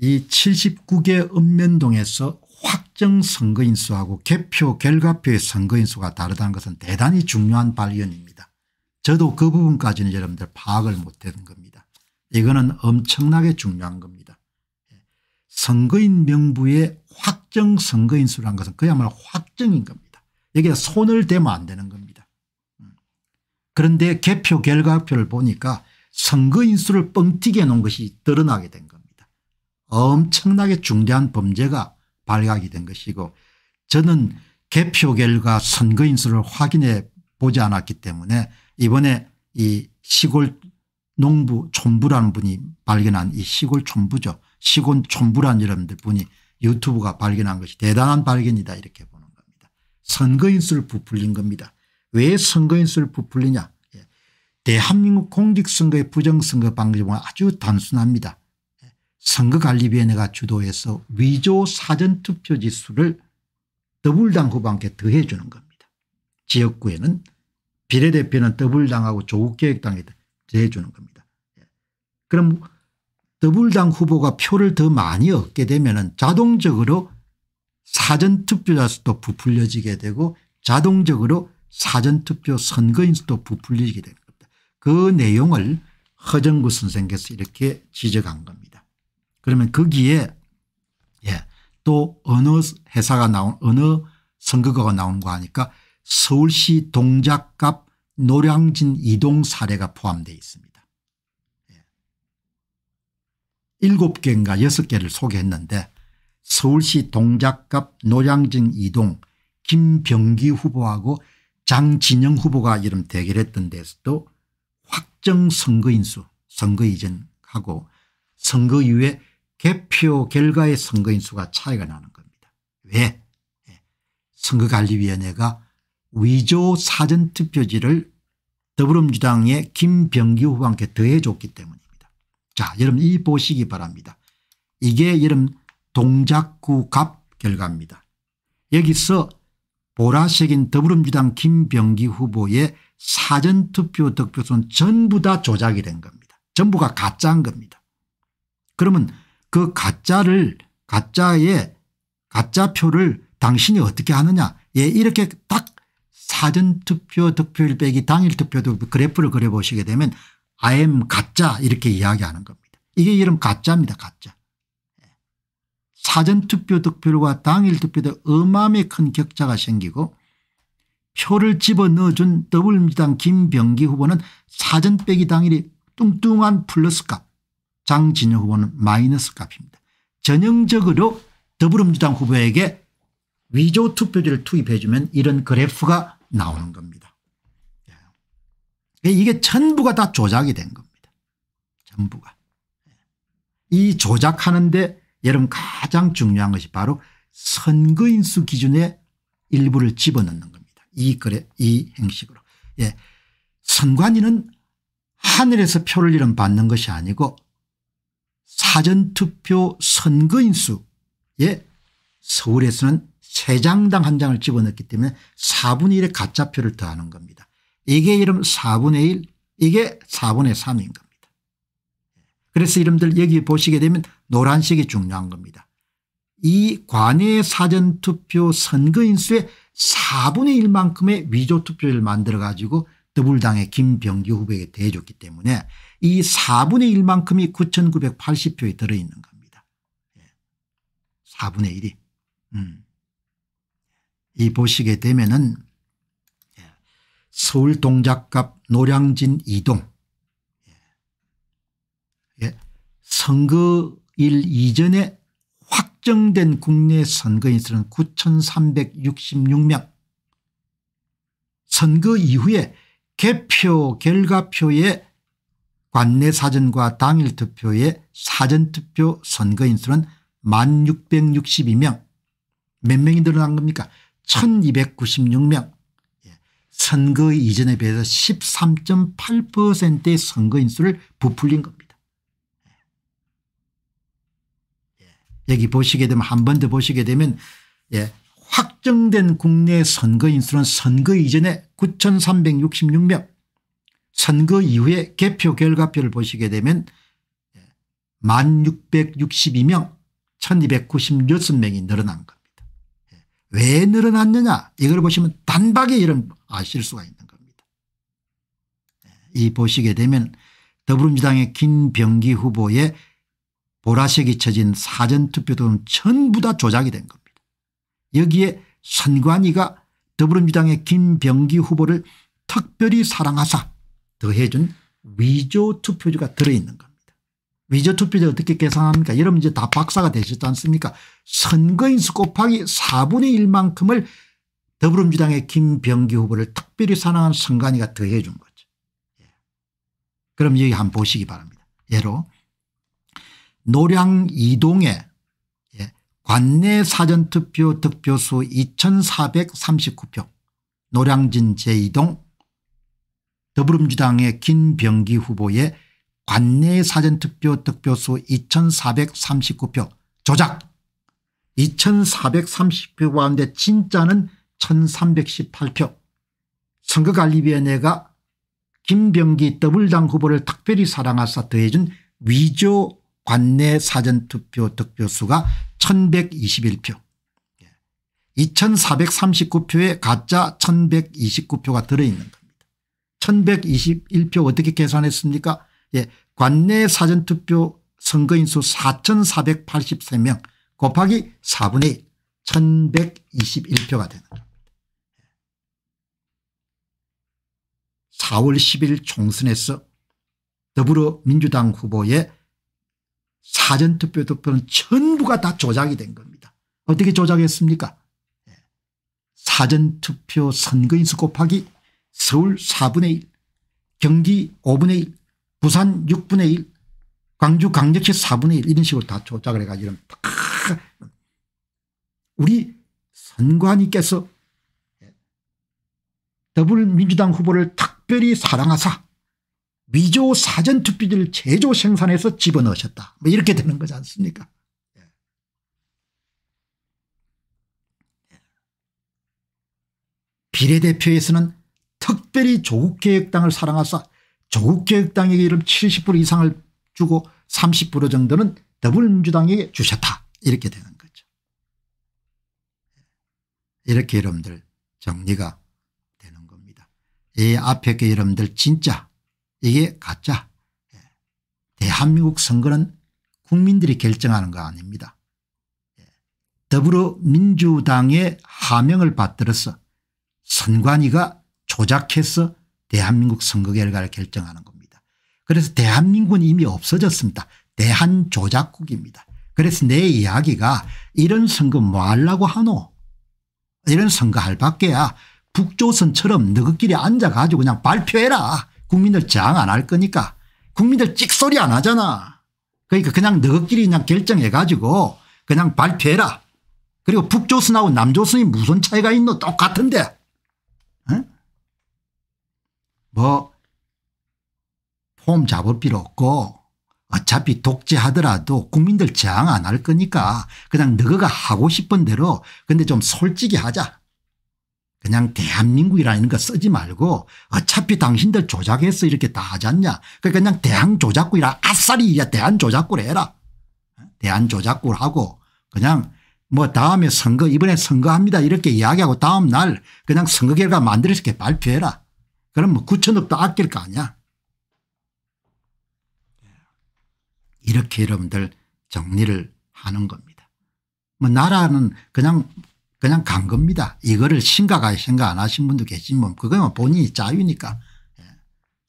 이 79개 읍면동에서 확정 선거인수하고 개표 결과표의 선거인수가 다르다는 것은 대단히 중요한 발견입니다. 저도 그 부분까지는 여러분들 파악을 못하는 겁니다. 이거는 엄청나게 중요한 겁니다. 선거인 명부의 확정 선거인수라는 것은 그야말로 확정인 겁니다. 여기에 손을 대면 안 되는 겁니다. 음. 그런데 개표 결과표를 보니까 선거인수를 뻥튀기 해놓은 것이 드러나게 된 겁니다. 엄청나게 중대한 범죄가 발각이 된 것이고 저는 개표 결과 선거인수를 확인해 보지 않았기 때문에 이번에 이 시골 농부 촌부라는 분이 발견한 이 시골 촌부죠. 시골 촌부라는 여러분들 분이 유튜브가 발견한 것이 대단한 발견이다 이렇게 보는 겁니다. 선거인수를 부풀린 겁니다. 왜 선거인수를 부풀리냐 예. 대한민국 공직선거의 부정선거 방법은 아주 단순합니다. 선거관리위원회가 주도해서 위조 사전투표지 수를 더불당 후보한테 더해 주는 겁니다. 지역구에는 비례대표는 더불당하고 조국계획당에 더해 주는 겁니다. 예. 그럼 더불당 후보가 표를 더 많이 얻게 되면 자동적으로 사전투표자 수도 부풀려지게 되고 자동적으로 사전투표 선거인 수도 부풀리게 되는 겁니다. 그 내용을 허정구 선생께서 이렇게 지적한 겁니다. 그러면 거기에 예, 또 어느 회사가 나온 어느 선거가 나오는 거 하니까 서울시 동작갑 노량진 이동 사례가 포함되어 있습니다. 예. 일곱 개인가 여섯 개를 소개했는데 서울시 동작갑 노량진 이동 김병기 후보하고 장진영 후보가 이름 대결했던 데서도 확정 선거인수 선거 이전하고 선거 이후에 개표 결과의 선거인 수가 차이가 나는 겁니다. 왜? 예. 선거관리위원회가 위조 사전투표지를 더불어민주당의 김병기 후보한테 더해줬기 때문입니다. 자 여러분 이 보시기 바랍니다. 이게 여러분 동작구 갑 결과입니다. 여기서 보라색인 더불어민주당 김병기 후보의 사전투표 득표수는 전부 다 조작이 된 겁니다. 전부가 가짜인 겁니다. 그러면 그 가짜를 가짜의 가짜표를 당신이 어떻게 하느냐 예 이렇게 딱 사전투표 득표율 빼기 당일투표 그래프를 그려보시게 되면 IM 가짜 이렇게 이야기하는 겁니다. 이게 이름 가짜입니다. 가짜. 예. 사전투표 득표율과 당일투표도 어마어마하게 큰 격차가 생기고 표를 집어넣어준 더불어민주당 김병기 후보는 사전 빼기 당일이 뚱뚱한 플러스 값 장진영 후보는 마이너스 값입니다. 전형적으로 더불어민주당 후보에게 위조 투표지를 투입해 주면 이런 그래프가 나오는 겁니다. 예. 이게 전부가 다 조작이 된 겁니다. 전부가. 이 조작하는데 여러분 가장 중요한 것이 바로 선거인수 기준에 일부를 집어넣는 겁니다. 이 그래 이 형식으로. 예. 선관위는 하늘에서 표를 이름 받는 것이 아니고 사전투표 선거인수에 서울에서는 세 장당 한 장을 집어넣기 때문에 4분의 1의 가짜표를 더하는 겁니다. 이게 이름 4분의 1 이게 4분의 3인 겁니다. 그래서 여러분들 여기 보시게 되면 노란색이 중요한 겁니다. 이 관외 사전투표 선거인수의 4분의 1만큼의 위조투표를 만들어 가지고 더불당의 김병기 후보에게 대해줬기 때문에 이 4분의 1만큼이 9980표에 들어있는 겁니다. 4분의 예. 1이. 음. 이 보시게 되면은 예. 서울 동작갑 노량진 이동 예. 선거일 이전에 확정된 국내 선거인 수는 9366명 선거 이후에 개표 결과표에 관내 사전과 당일 투표의 사전투표 선거인 수는 1662명 몇 명이 늘어난 겁니까 1296명 예. 선거 이전에 비해서 13.8%의 선거인 수를 부풀린 겁니다. 예. 여기 보시게 되면 한 번 더 보시게 되면 예. 확정된 국내 선거인 수는 선거 이전에 9366명 선거 이후에 개표 결과표를 보시게 되면 1662명 1296명이 늘어난 겁니다. 예. 왜 늘어났느냐 이걸 보시면 단박에 이런 아실 수가 있는 겁니다. 예. 이 보시게 되면 더불어민주당의 김병기 후보의 보라색이 쳐진 사전투표도 전부 다 조작이 된 겁니다. 여기에 선관위가 더불어민주당의 김병기 후보를 특별히 사랑하사 더해준 위조 투표지가 들어있는 겁니다. 위조 투표지 어떻게 계산합니까 여러분 이제 다 박사가 되셨지 않습니까 선거인수 곱하기 4분의 1만큼을 더불어민주당의 김병기 후보를 특별히 사랑한 선관위가 더해 준 거죠. 예. 그럼 여기 한번 보시기 바랍니다. 예로 노량 이동에 예. 관내 사전투표 득표수 2439표. 노량진 제2동. 더불어민주당의 김병기 후보의 관내 사전투표 득표수 2439표. 조작. 2430표 가운데 진짜는 1318표. 선거관리위원회가 김병기 더불당 후보를 특별히 사랑하사 더해준 위조 관내 사전투표 득표수가 1121표 2439표에 가짜 1129표가 들어있는 겁니다. 1121표 어떻게 계산했습니까 예, 관내 사전투표 선거인수 4483명 곱하기 4분의 1 1121표가 되는 겁니다. 4월 10일 총선에서 더불어민주당 후보의 사전투표 득표는 전부가 다 조작이 된 겁니다. 어떻게 조작했습니까 예. 사전투표 선거인수 곱하기 서울 4분의 1 경기 5분의 1 부산 6분의 1 광주 강력시 4분의 1 이런 식으로 다 조작을 해가지고 우리 선관위께서 더불민주당 후보를 특별히 사랑하사 위조 사전 투표지를 제조 생산해서 집어넣으셨다. 뭐 이렇게 되는 거지 않습니까? 비례대표에서는 특별히 조국개혁당을 사랑하사 조국개혁당에게 이름 70% 이상을 주고 30% 정도는 더불어민주당에게 주셨다. 이렇게 되는 거죠. 이렇게 여러분들 정리가 되는 겁니다. 이 앞에 그 여러분들 진짜 이게 가짜 예. 대한민국 선거는 국민들이 결정하는 거 아닙니다. 예. 더불어민주당의 하명을 받들어서 선관위가 조작해서 대한민국 선거 결과를 결정하는 겁니다. 그래서 대한민국은 이미 없어졌습니다. 대한조작국입니다. 그래서 내 이야기가 이런 선거 뭐 하려고 하노 이런 선거 할 밖에야 북조선처럼 너희끼리 앉아가지고 그냥 발표해라 국민들 저항 안 할 거니까 국민들 찍소리 안 하잖아. 그러니까 그냥 너희끼리 그냥 결정해 가지고 그냥 발표해라. 그리고 북조선하고 남조선이 무슨 차이가 있노? 똑같은데. 뭐폼 잡을 필요 없고 어차피 독재하더라도 국민들 저항 안 할 거니까 그냥 너가 하고 싶은 대로 근데 좀 솔직히 하자. 그냥 대한민국이라는 거 쓰지 말고 어차피 당신들 조작해서 이렇게 다 하잖냐. 그러니까 그냥 대한조작국이라 아싸리 대한조작국을 해라. 대한조작국을 하고 그냥 뭐 다음에 선거 이번에 선거합니다 이렇게 이야기하고 다음 날 그냥 선거 결과 만들어서 이렇게 발표해라. 그럼 뭐 9천억도 아낄 거 아니야. 이렇게 여러분들 정리를 하는 겁니다. 뭐 나라는 그냥 그냥 간 겁니다. 이거를 심각하게 생각 안 하신 분도 계시면 그거는 본인이 자유니까 예.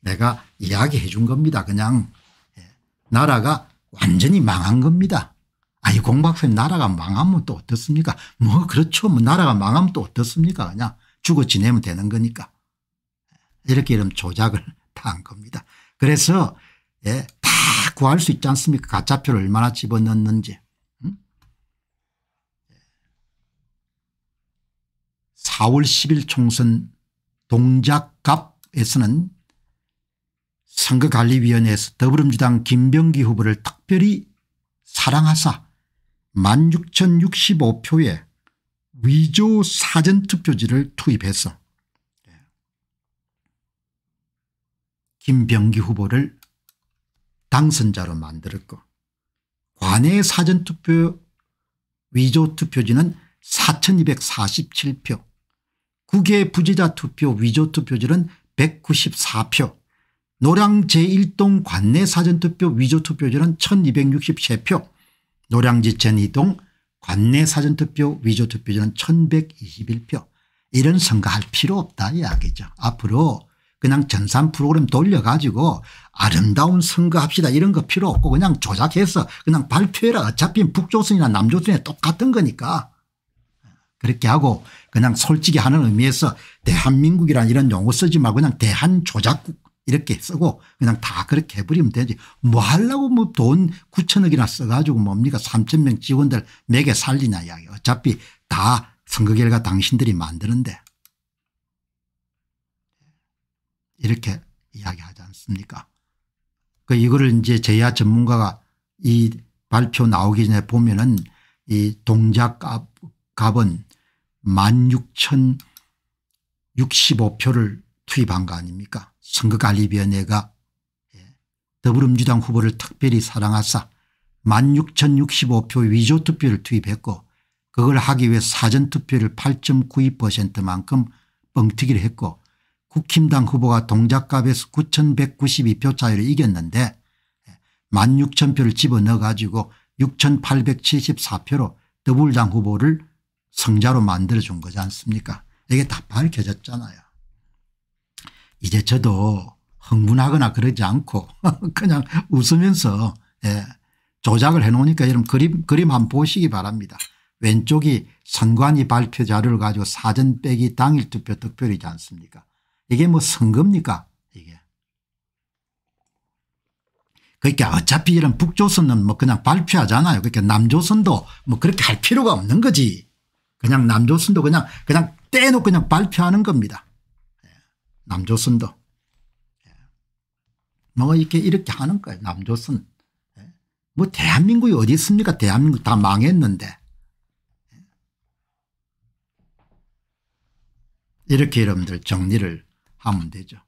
내가 이야기해 준 겁니다. 그냥 예. 나라가 완전히 망한 겁니다. 아이 공박생 나라가 망하면 또 어떻습니까 뭐 그렇죠 뭐 나라가 망하면 또 어떻습니까 그냥 죽어 지내면 되는 거니까 이렇게 이런 조작을 다 한 겁니다. 그래서 예, 다 구할 수 있지 않습니까 가짜표를 얼마나 집어넣는지. 음? 4월 10일 총선 동작갑에서는 선거관리위원회에서 더불어민주당 김병기 후보를 특별히 사랑하사 16,065표의 위조 사전투표지를 투입해서 김병기 후보를 당선자로 만들었고 관내 사전투표 위조투표지는 4247표 국외 부지자 투표 위조 투표지는 194표. 노량 제1동 관내 사전투표 위조 투표지는 1263표. 노량지 전2동 관내 사전투표 위조 투표지는 1121표. 이런 선거할 필요 없다 이야기죠. 앞으로 그냥 전산 프로그램 돌려가지고 아름다운 선거합시다. 이런 거 필요 없고 그냥 조작해서 그냥 발표해라. 어차피 북조선이나 남조선이 똑같은 거니까 그렇게 하고 그냥 솔직히 하는 의미에서 대한민국이라는 이런 용어 쓰지 말고 그냥 대한조작국 이렇게 쓰고 그냥 다 그렇게 해버리면 되지. 뭐 하려고 뭐 돈 9천억이나 써가지고 뭡니까? 3천 명 직원들 매개 살리냐 이야기. 어차피 다 선거 결과 당신들이 만드는데. 이렇게 이야기하지 않습니까? 그 이거를 이제 제야 전문가가 이 발표 나오기 전에 보면은 이 동작 값은 16,065표를 투입한 거 아닙니까? 선거관리위원회가. 예, 더불어민주당 후보를 특별히 사랑하사 16,065표 위조투표를 투입했고 그걸 하기 위해 사전투표를 8.92%만큼 뻥튀기를 했고 국힘당 후보가 동작갑에서 9,192표 차이로 이겼는데 16,000표를 집어넣어 가지고 6,874표로 더불당 후보를 성자로 만들어준 거지 않습니까 이게 다 밝혀졌잖아요. 이제 저도 흥분하거나 그러지 않고 그냥 웃으면서 예, 조작을 해놓으니까 여러분 그림, 그림 한번 보시기 바랍니다. 왼쪽이 선관위 발표 자료를 가지고 사전 빼기 당일 투표 득표이지 않습니까 이게 뭐 선거입니까 이게. 그러니까 어차피 이런 북조선은 뭐 그냥 발표하잖아요. 그러니까 남조선도 뭐 그렇게 할 필요가 없는 거지. 그냥 남조선도 그냥 그냥 떼놓고 그냥 발표하는 겁니다. 남조선도. 예. 뭐 이렇게 이렇게 하는 거예요. 남조선. 예. 뭐 대한민국이 어디 있습니까 대한민국 다 망했는데. 예. 이렇게 여러분들 정리를 하면 되죠.